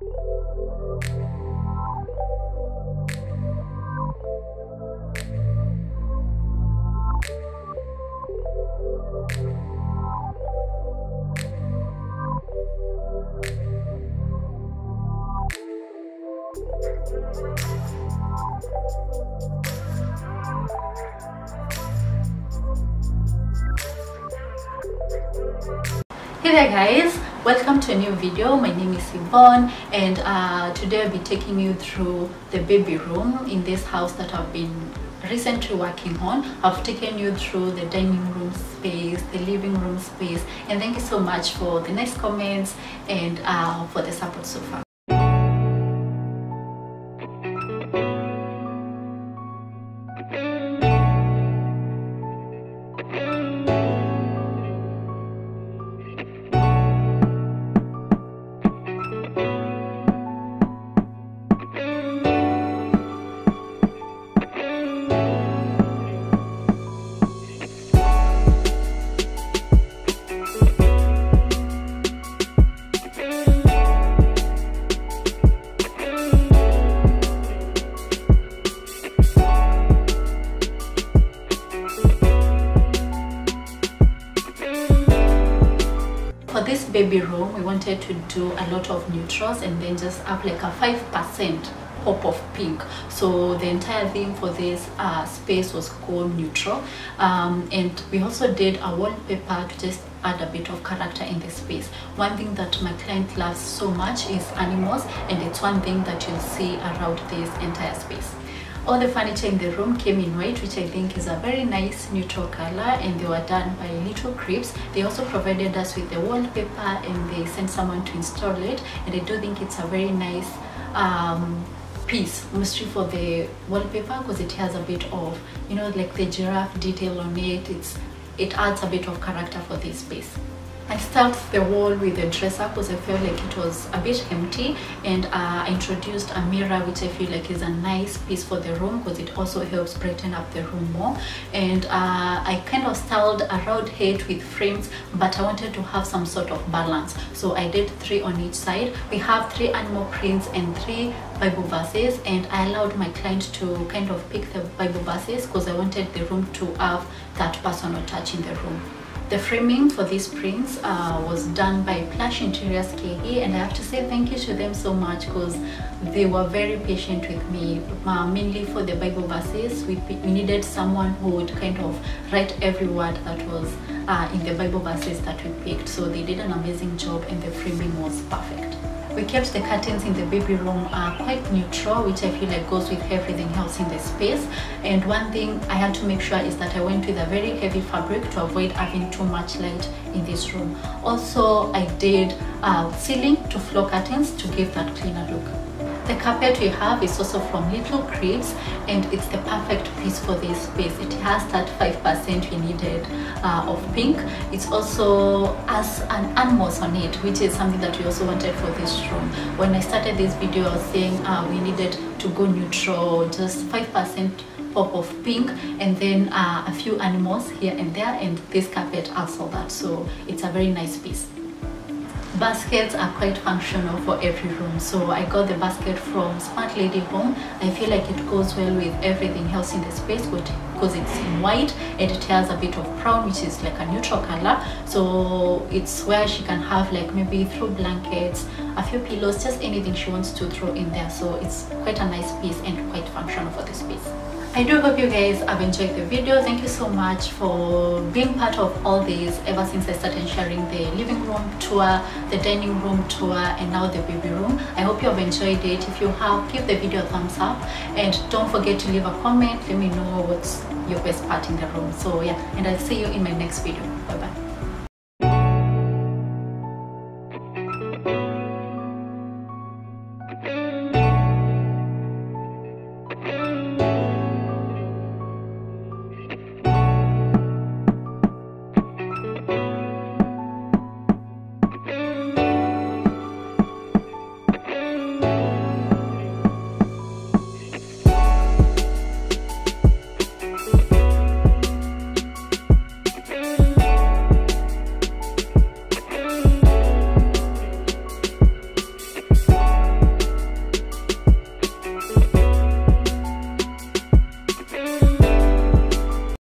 Hey there guys, welcome to a new video. My name is Yvonne and uh, today I'll be taking you through the baby room in this house that I've been recently working on. I've taken you through the dining room space, the living room space and thank you so much for the nice comments and uh, for the support so far. This baby room we wanted to do a lot of neutrals and then just have like a five percent pop of pink. So the entire theme for this uh, space was called neutral. Um, and we also did a wallpaper to just add a bit of character in the space. One thing that my client loves so much is animals and it's one thing that you'll see around this entire space all the furniture in the room came in white which i think is a very nice neutral color and they were done by little cribs they also provided us with the wallpaper and they sent someone to install it and i do think it's a very nice um, piece mostly for the wallpaper because it has a bit of you know like the giraffe detail on it. It's it adds a bit of character for this space I stuffed the wall with a dresser because I felt like it was a bit empty and uh, I introduced a mirror which I feel like is a nice piece for the room because it also helps brighten up the room more and uh, I kind of styled around it with frames but I wanted to have some sort of balance so I did three on each side. We have three animal prints and three Bible verses and I allowed my client to kind of pick the Bible verses because I wanted the room to have that personal touch in the room. The framing for these prints uh, was done by Plush Interiors KE and I have to say thank you to them so much because they were very patient with me uh, mainly for the Bible verses we, we needed someone who would kind of write every word that was uh, in the Bible verses that we picked so they did an amazing job and the framing was perfect. We kept the curtains in the baby room uh, quite neutral, which I feel like goes with everything else in the space. And one thing I had to make sure is that I went with a very heavy fabric to avoid having too much light in this room. Also, I did uh, ceiling to floor curtains to give that cleaner look. The carpet we have is also from Little Cribs and it's the perfect piece for this space. It has that 5% we needed uh, of pink. It's also has an animals on it which is something that we also wanted for this room. When I started this video I was saying uh, we needed to go neutral, just 5% pop of pink and then uh, a few animals here and there and this carpet all that so it's a very nice piece baskets are quite functional for every room. So i got the basket from smart lady home. I feel like it goes well with everything else in the space because it's in white and it has a bit of brown which is like a neutral color. So it's where she can have like maybe throw blankets a few pillows just anything she wants to throw in there. So it's quite a nice piece and quite functional for the space I do hope you guys have enjoyed the video. Thank you so much for being part of all this ever since I started sharing the living room tour, the dining room tour, and now the baby room. I hope you have enjoyed it. If you have, give the video a thumbs up and don't forget to leave a comment. Let me know what's your best part in the room. So yeah, and I'll see you in my next video. Bye bye.